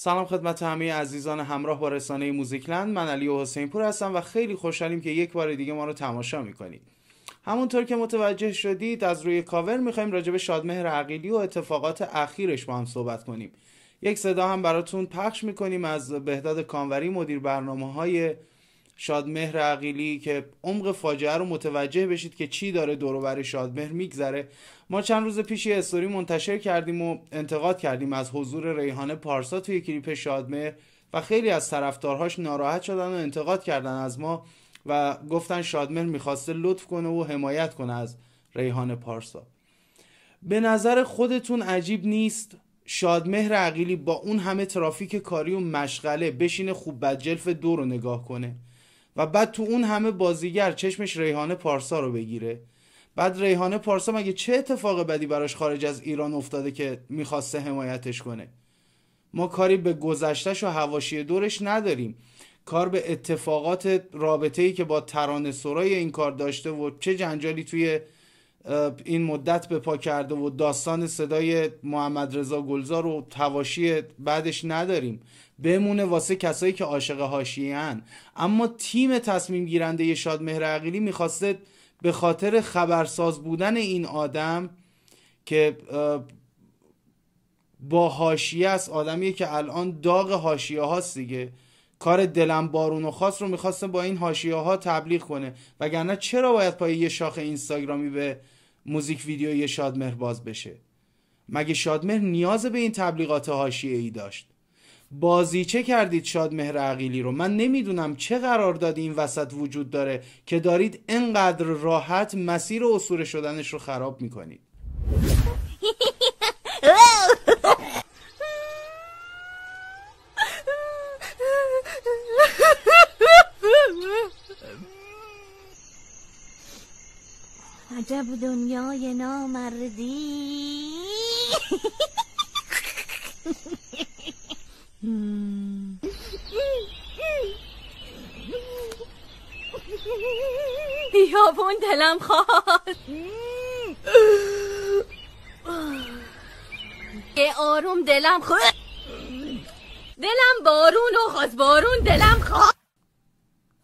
سلام خدمت همه عزیزان همراه با رسانه موزیکلند. من علی و حسین پور هستم و خیلی خوشحالیم که یک بار دیگه ما رو تماشا می‌کنید. همونطور که متوجه شدید از روی کاور می‌خوایم راجع به شادمهر عقیلی و اتفاقات اخیرش با هم صحبت کنیم. یک صدا هم براتون پخش می‌کنیم از بهداد کانوری مدیر برنامه های شادمهر عقیلی که عمق فاجعه رو متوجه بشید که چی داره دور شادمهر میگذره. ما چند روز پیش یه استوری منتشر کردیم و انتقاد کردیم از حضور ریحانه پارسا توی کلیپ شادمهر و خیلی از طرفدارهاش ناراحت شدن و انتقاد کردن از ما و گفتن شادمهر می‌خواسته لطف کنه و حمایت کنه از ریحانه پارسا. به نظر خودتون عجیب نیست شادمهر عقیلی با اون همه ترافیک کاری و مشغله بشینه خوب بدجلف دو رو نگاه کنه؟ و بعد تو اون همه بازیگر چشمش ریحانه پارسا رو بگیره. بعد ریحانه پارسا مگه چه اتفاق بدی براش خارج از ایران افتاده که می‌خواسته حمایتش کنه؟ ما کاری به گذشتش و هواشی دورش نداریم. کار به اتفاقات رابطه ای که با ترانه سرای این کار داشته و چه جنجالی توی این مدت به پا کرده و داستان صدای محمد رضا گلزار و تواشی بعدش نداریم. بمونه واسه کسایی که عاشق هاشیان اما تیم تصمیم گیرنده شاد عقیلی می‌خواسته به خاطر خبرساز بودن این آدم که با هاشیه است. آدمیه که الان داغ هاشیه هاست دیگه. کار دلم بارون و خاص رو می‌خواسته با این هاشیه ها تبلیغ کنه. وگرنه چرا باید پای یه شاخ اینستاگرامی به موزیک ویدیو شادمهر باز بشه؟ مگه شادمهر نیاز به این تبلیغات هاشیه ای داشت بازیچه کردید شادمهر عقیلی رو؟ من نمی‌دونم چه قراردادی این وسط وجود داره که دارید انقدر راحت مسیر اصور شدنش رو خراب می‌کنید. عجب دنیای نامردی. بیابون دلم خواست. یه آروم دلم خواست. دلم بارون و خواست. بارون دلم خواست.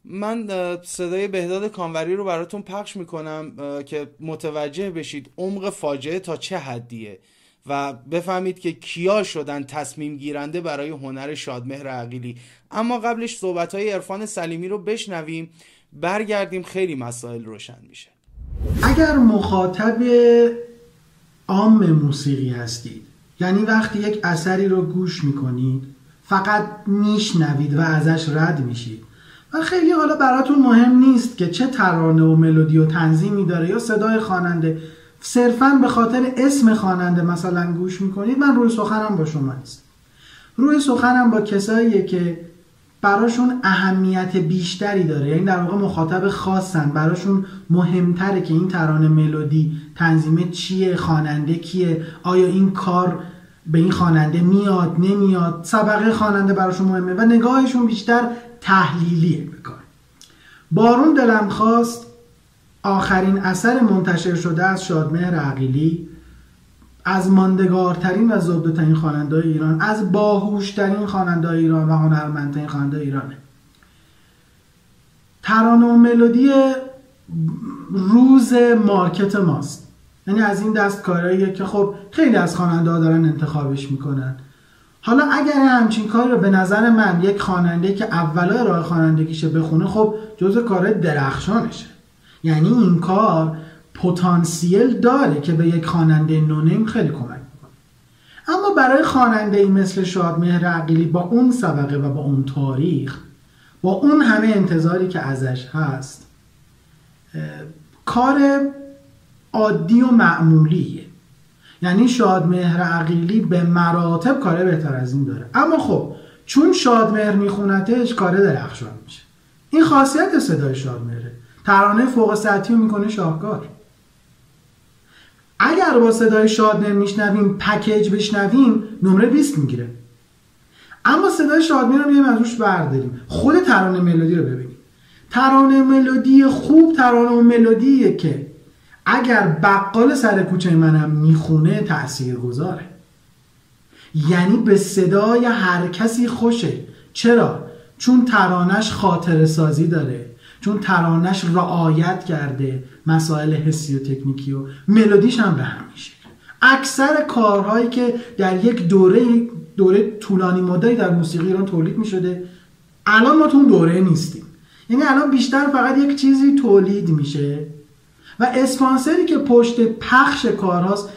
من صدای بهداد کانوری رو براتون پخش می‌کنم که متوجه بشید عمق فاجعه تا چه حدیه و بفهمید که کیا شدن تصمیم گیرنده برای هنر شادمهر عقیلی. اما قبلش صحبت های عرفان سلیمی رو بشنویم. برگردیم خیلی مسائل روشن میشه. اگر مخاطب عام موسیقی هستید یعنی وقتی یک اثری رو گوش می‌کنید فقط میشنوید و ازش رد میشید و خیلی حالا براتون مهم نیست که چه ترانه و ملودی و تنظیمی داره یا صدای خواننده. صرفا به خاطر اسم خواننده مثلا گوش می‌کنید من روی سخنم با شما نیست روی سخنم با کساییه که براشون اهمیت بیشتری داره. یعنی در واقع مخاطب خاصن. براشون مهمتره که این ترانه ملودی تنظیمه چیه خواننده کیه آیا این کار به این خواننده میاد نمیاد. سبقه خواننده براشون مهمه و نگاهشون بیشتر تحلیلیه بکار بارون دلم خواست آخرین اثر منتشر شده از شادمهر عقیلی از ماندگارترین و زبدهترین خواننده ایران از باهوشترین خواننده ایران و هنرمندترین خواننده ایرانه. ترانه و ملودی روز مارکت ماست. یعنی از این دست کارهاییه که خب خیلی از خواننده ها دارن انتخابش می‌کنن. حالا اگر همچین کاری رو به نظر من یک خواننده که اولای راه خوانندگیشه بخونه خب جزء کار درخشانشه. یعنی این کار پتانسیل داره که به یک خواننده نونیم خیلی کمک می‌کنه. اما برای خواننده ای مثل شادمهر عقیلی با اون سبقه و با اون تاریخ با اون همه انتظاری که ازش هست کار عادی و معمولیه. یعنی شادمهر عقیلی به مراتب کار بهتر از این داره. اما خب چون شادمهر میخونتش کار درخشان میشه. این خاصیت صدای شادمهره. ترانه فوق سطحی رو می‌کنه شاهکار. اگر با صدای شادمهر میشنویم پکیج بشنویم نمره 20 می‌گیره. اما صدای شادمهر رو میایم از روش برداریم. خود ترانه ملودی رو ببینیم. ترانه ملودی خوب ترانه و ملودیه که اگر بقال سر کوچه منم می‌خونه تأثیر گذاره یعنی به صدای هر کسی خوشه. چرا؟ چون ترانش خاطر سازی داره. چون ترانش رعایت کرده. مسائل حسی و تکنیکی و ملودیش هم به میشه. اکثر کارهایی که در یک دوره دوره طولانی مدتی در موسیقی ایران تولید می‌شده الان ما تو اون دوره نیستیم. یعنی الان بیشتر فقط یک چیزی تولید میشه. و اسپانسری که پشت پخش کارهاست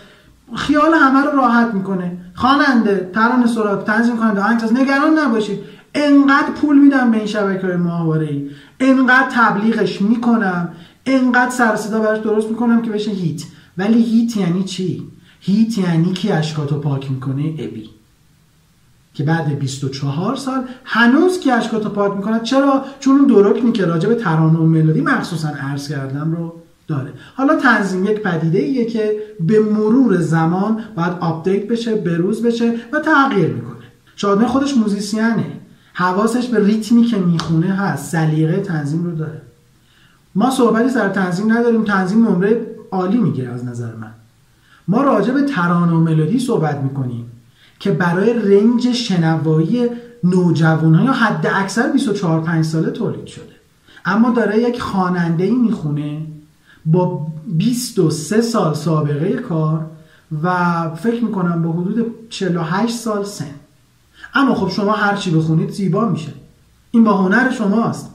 خیال همه رو راحت می‌کنه. خواننده ترانه سراب تنظیم کننده آهنگساز نگران نباشید. انقدر پول میدم به این شبکه های ای انقدر تبلیغش می‌کنم. انقدر سر صدا براش درست می‌کنم که بشه hit. ولی hit یعنی چی؟ hit یعنی کی اشکاتو پاک می‌کنه؟ ابی. که بعد 24 سال هنوز کی اشکاتو پاک می‌کنه چرا؟ چون اون درکی که راجع به ترانه و ملودی مخصوصا عرض کردم رو. داره. حالا تنظیم یک پدیده ایه که به مرور زمان باید آپدیت بشه بروز بشه و تغییر می‌کنه. شادمه خودش موزیسیانه حواسش به ریتمی که می‌خونه هست. سلیقه تنظیم رو داره. ما صحبتی سر تنظیم نداریم. تنظیم نمره عالی می‌گیره از نظر من. ما راجع به ترانه و ملودی صحبت می‌کنیم که برای رنج شنوایی نوجوان ها یا حد اکثر 24 5 ساله تولید شده. اما داره یک خواننده ای می‌خونه با 23 سال سابقه کار و فکر می‌کنم به حدود 48 سال سن. اما خب شما هر چی بخونید زیبا میشه. این با هنر شماست.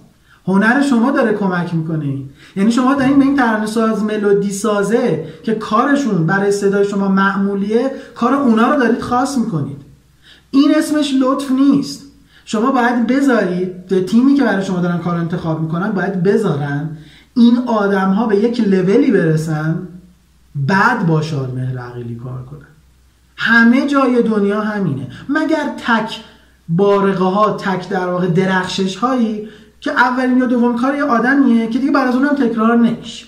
هنر شما داره کمک می‌کنه. یعنی شما دارین به این ترانه ساز ملودی سازه که کارشون برای صدای شما معمولیه کار اونا رو دارید خاص می‌کنید. این اسمش لطف نیست. شما باید بذارید تیمی که برای شما دارن کار انتخاب می‌کنن باید بذارن این آدم ها به یک لولی برسن بعد با شادمهر عقیلی کار کنن. همه جای دنیا همینه. مگر تک بارقه ها تک در واقع درخشش هایی که اولین یا دوم کار یه آدمیه که دیگه بعد از اونم تکرار نمیشه.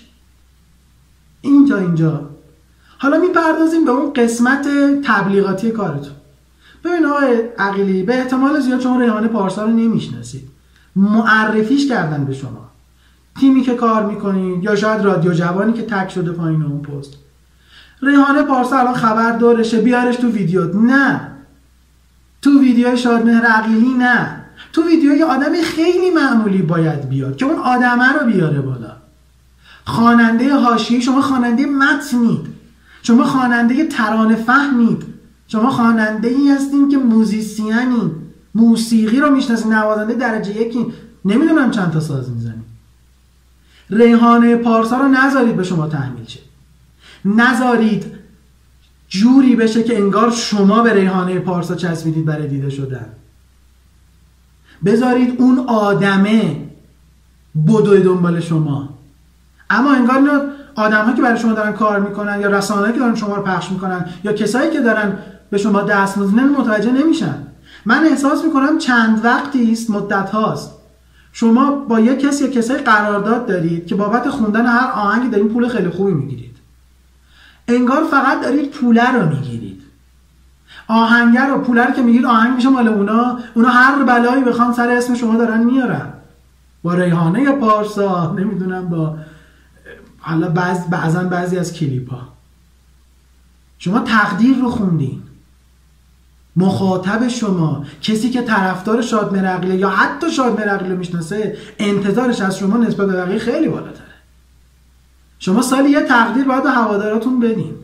این تا اینجا. حالا می‌پردازیم به اون قسمت تبلیغاتی کارتون. ببین آقای عقیلی به احتمال زیاد شما ریحانه پارسا رو نمی‌شناسید. معرفیش کردن به شما. تیمی که کار می‌کنید یا شاید رادیو جوانی که تک شده پایین اون پست. ریحانه پارسا الان خبر دارشه بیارش تو ویدیو نه. تو ویدیو شادمهر عقیلی نه. تو ویدیو یه آدم خیلی معمولی باید بیاد که اون آدمه رو بیاره بالا. خواننده حاشیه شما خواننده متنید شما خواننده ترانه فهمید شما خواننده ای هستین که موزیسیانی موسیقی رو می‌شناسید نوازنده درجه یکی نمی‌دونم چند تا ساز می‌زنید ریحانه پارسا رو نذارید به شما تحمیل شه. نذارید جوری بشه که انگار شما به ریحانه پارسا چسبیدید برای دیده شدن. بذارید اون آدمه بدوی دنبال شما. اما انگار اینا آدم که برای شما دارن کار می‌کنن یا رسانه که دارن شما رو پخش می‌کنن یا کسایی که دارن به شما دست می‌زنن متوجه نمیشن. من احساس می‌کنم چند وقتی است مدت هاست. شما با یه کسی یا کسایی قرارداد دارید که بابت خوندن هر آهنگی دارین پول خیلی خوبی می‌گیرید. انگار فقط دارید پوله رو می‌گیرید. آهنگر رو پوله رو که میگید آهنگ میشه مال اونا. اونا هر بلایی بخوان سر اسم شما دارن میارن. با ریحانه یا پارسا نمی‌دونم با حالا بعض بعضا بعضی از کلیپ ها شما تقدیر رو خوندین. مخاطب شما کسی که طرفدار شاد مرقله یا حتی شاد مرقله می‌شناسه انتظارش از شما نسبت به بقیه خیلی بالاتره. شما سالی یه تقدیر باید به هواداراتون بدین.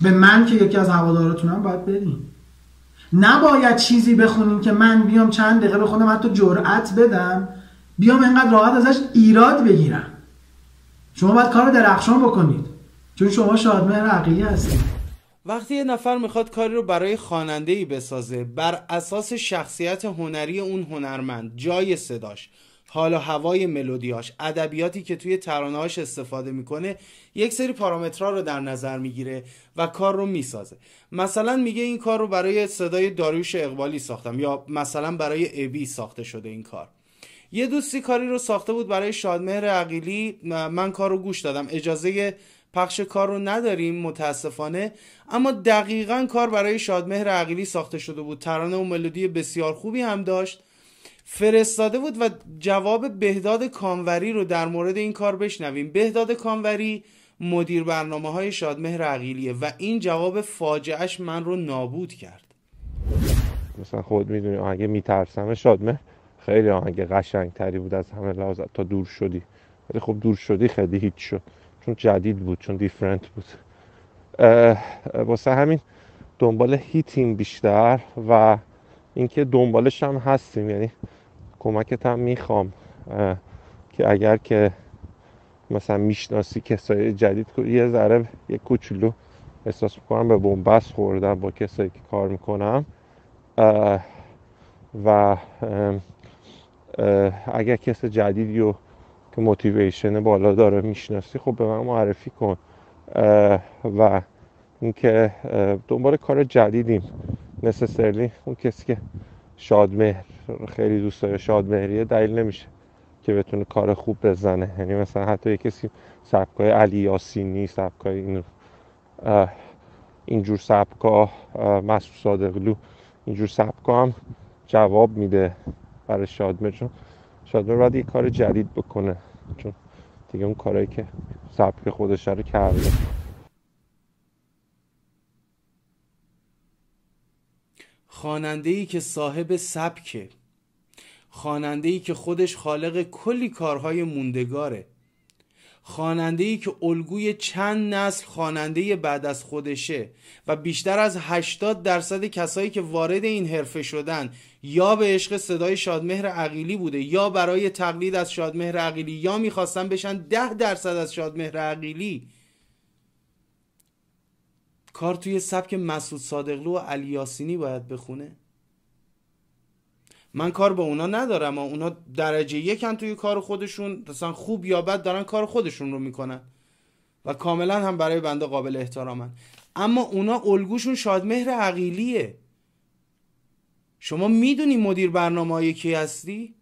به من که یکی از هواداراتونم باید بدین. نباید چیزی بخونیم که من بیام چند دقیقه به خودم حتی جرأت بدم بیام اینقدر راحت ازش ایراد بگیرم. شما باید کار درخشان بکنید. چون شما شادمهر عقیلی هستید. وقتی یه نفر می‌خواد کاری رو برای خواننده ای بسازه بر اساس شخصیت هنری اون هنرمند جای صداش حال و هوای ملودیاش ادبیاتی که توی ترانه‌هاش استفاده می‌کنه یک سری پارامترها رو در نظر می‌گیره و کار رو می‌سازه. مثلا میگه این کار رو برای صدای داریوش اقبالی ساختم یا مثلا برای ابی ساخته شده این کار. یه دوستی کاری رو ساخته بود برای شادمهر عقیلی من کار رو گوش دادم. اجازه پخش کار رو نداریم متاسفانه. اما دقیقا کار برای شادمهر عقیلی ساخته شده بود. ترانه و ملودی بسیار خوبی هم داشت. فرستاده بود و جواب بهداد کانوری رو در مورد این کار بشنویم. بهداد کانوری مدیر برنامه های شادمهر عقیلیه و این جواب فاجعهش من رو نابود کرد. مثلا خود می‌دونی آهنگ میترسم. شادمه خیلی آهنگ قشنگ تری بود از همه لحاظ تا دور شدی. ولی خب دور شدی خیلی هیچ شد. چون جدید بود چون دیفرنت بود. واسه همین دنبال هیتیم بیشتر و اینکه دنبالش هم هستیم. یعنی کمکت هم می‌خوام که اگر که مثلا می‌شناسی کسای جدید یه ذره یه کوچولو احساس می‌کنم به بنبست خوردم با کسایی که کار می‌کنم. و اگر کس جدیدی رو که موتیویشن بالا داره می‌شناسی خب به من معرفی کن. و اینکه دنبال کار جدیدیم. نسسرلی اون کسی که شادمهر خیلی دوست داره شادمهریه دلیل نمیشه که بتونه کار خوب بزنه. یعنی مثلا حتی یه کسی سبکای علی یاسینی سبکای این اینجور سبکا مسعود صادقلو اینجور سبکا هم جواب میده برای شادمه چون شادمه باید یه کار جدید بکنه. چون دیگه اون کارهایی که سبک خودش رو کرده. خواننده ای که صاحب سبکه. خواننده ای که خودش خالق کلی کارهای موندگاره. خواننده ای که الگوی چند نسل خواننده بعد از خودشه و بیشتر از 80 درصد کسایی که وارد این حرفه شدن یا به عشق صدای شادمهر عقیلی بوده یا برای تقلید از شادمهر عقیلی یا می‌خواستن بشن 10 درصد از شادمهر عقیلی کار توی سبک مسعود صادقلو و علی یاسینی باید بخونه. من کار به اونا ندارم اونا درجه یکن توی کار خودشون مثلا خوب یا بد دارن کار خودشون رو می‌کنن و کاملا هم برای بنده قابل احترامن اما اونا الگوشون شادمهر عقیلیه شما می‌دونی مدیر برنامه های کی هستی؟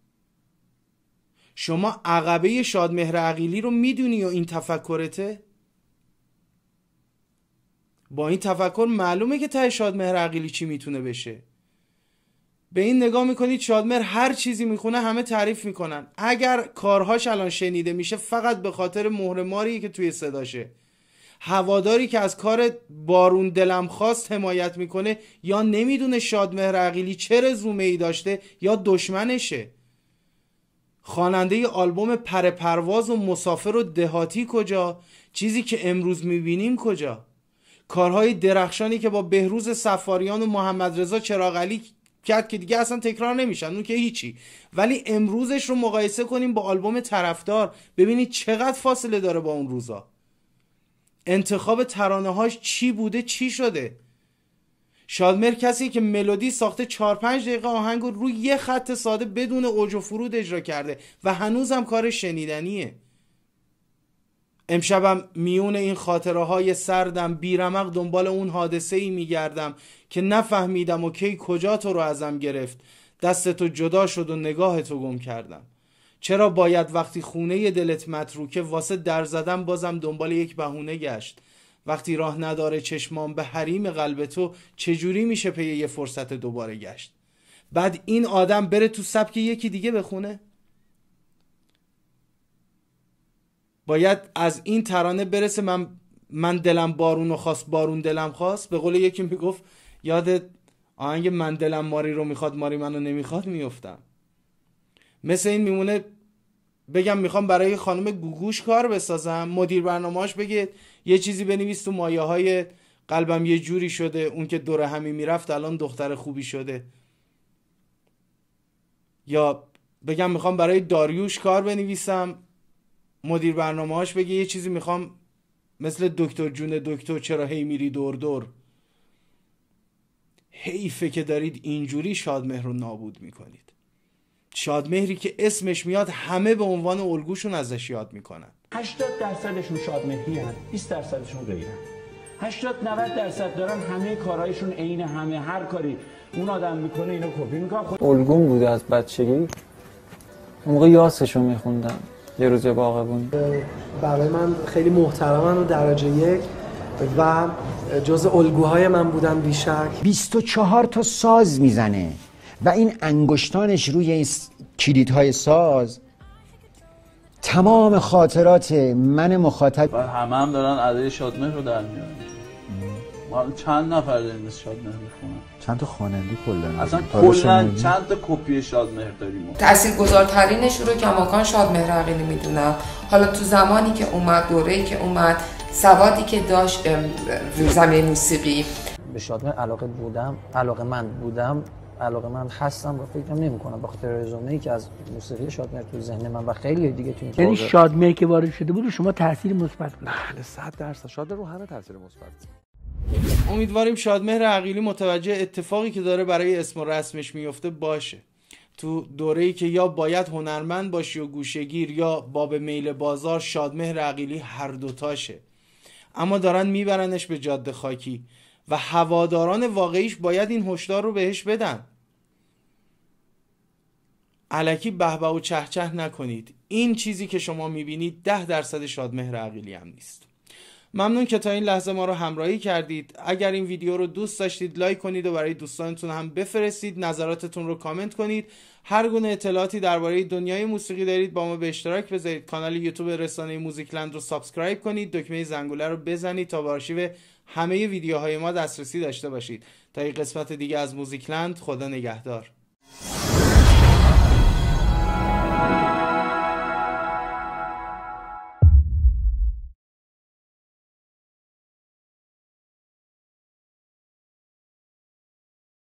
شما عقبه شادمهر عقیلی رو می‌دونی و این تفکرته؟ با این تفکر معلومه که ته شادمهر عقیلی چی می‌تونه بشه به این نگاه می‌کنید شادمر هر چیزی می‌خونه همه تعریف می‌کنن. اگر کارهاش الان شنیده میشه فقط به خاطر مهر که توی صداشه. هواداری که از کار بارون دلم خواست حمایت می‌کنه یا نمی‌دونه شادمهر عقیلی چه رزومه ای داشته یا دشمنشه. خواننده آلبوم پر پرواز و مسافر و دهاتی کجا؟ چیزی که امروز می‌بینیم کجا؟ کارهای درخشانی که با بهروز سفاریان و محمد رضا چراغلی کرد که دیگه اصلا تکرار نمیشن اون که هیچی. ولی امروزش رو مقایسه کنیم با آلبوم طرفدار ببینید چقدر فاصله داره با اون روزا. انتخاب ترانه هاش چی بوده چی شده؟ شادمر کسی که ملودی ساخته 4 5 دقیقه آهنگ رو روی یه خط ساده بدون اوج و فرود اجرا کرده و هنوزم کار شنیدنیه. امشبم میون این خاطره های سردم بیرمق دنبال اون حادثه ای میگردم که نفهمیدم و کی کجا تو رو ازم گرفت. دست تو جدا شد و نگاه تو گم کردم. چرا باید وقتی خونه دلت متروکه واسه در زدم بازم دنبال یک بهونه گشت؟ وقتی راه نداره چشمان به حریم قلب تو چجوری میشه پی یه فرصت دوباره گشت؟ بعد این آدم بره تو سبک یکی دیگه بخونه؟ باید از این ترانه برسه من من دلم بارون و خواست بارون دلم خواست. به قول یکی می‌گفت یاد آهنگ من دلم ماری رو می‌خواد ماری منو نمی‌خواد میفتم مثل این میمونه بگم می‌خوام برای خانم گوگوش کار بسازم. مدیر برنامهاش بگه یه چیزی بنویس تو مایه های قلبم یه جوری شده. اون که دور همی می‌رفت الان دختر خوبی شده. یا بگم می‌خوام برای داریوش کار بنویسم. مدیر برنامهاش بگه یه چیزی می‌خوام مثل دکتر جون دکتر چرا هی میری دور دور. حیفه که دارید اینجوری شادمهر رو نابود می‌کنید. شادمهری که اسمش میاد همه به عنوان الگوشون ازش یاد می‌کنن. 80 درصدشون شادمهری هن 20 درصدشون غیرن. 80 90 درصد دارن همه کارهایشون عین همه هر کاری اون آدم می‌کنه اینو کپی می‌کنه. خود الگوم بوده از بچگی. اون موقع یاسشو میخوندم یه روز باغبون برای من خیلی محترمن و درجه یک و جز الگوهای من بودن بیشک. 24 تا ساز می‌زنه و این انگشتانش روی این کلیدهای ساز تمام خاطرات من مخاطب. و همه هم دارن عده شادمه رو در میارن. حالا چند نفر داریم مثل شادمهر می‌خونن چند تا خواننده کلا اصلا کلا چند تا کپی شادمهر داریم تاثیرگذارترینش رو کماکان شادمهر عقیلی می‌دونم. حالا تو زمانی که اومد دوره‌ای که اومد سوادی که داشت زمین موسیقی. به شادمهر علاقه بودم علاقه من بودم علاقه من هستم و فکرم نمی کنم به خاطر رزومه ای که از موسیقی شادمهر تو ذهن من و خیلی دیگه تو این یعنی شادمهر که وارد شده بود شما تاثیر مثبت بود. بله 100 درصد. شادمهر رو همه تاثیر مثبت امیدواریم شادمهر عقیلی متوجه اتفاقی که داره برای اسم و رسمش میفته باشه. تو دوره‌ای که یا باید هنرمند باشی و گوشگیر یا باب میل بازار شادمهر عقیلی هر دوتاشه اما دارن میبرنش به جاده خاکی و هواداران واقعیش باید این هشدار رو بهش بدن. علکی بهبه و چهچه نکنید. این چیزی که شما می‌بینید ده درصد شادمهر عقیلی هم نیست. ممنون که تا این لحظه ما رو همراهی کردید. اگر این ویدیو رو دوست داشتید لایک کنید و برای دوستانتون هم بفرستید. نظراتتون رو کامنت کنید. هر گونه اطلاعاتی درباره دنیای موسیقی دارید با ما به اشتراک بذارید. کانال یوتیوب رسانه موزیکلند رو سابسکرایب کنید. دکمه زنگوله رو بزنید تا به آرشیو همه ویدیوهای ما دسترسی داشته باشید. تا این قسمت دیگه از موزیکلند خدا نگهدار.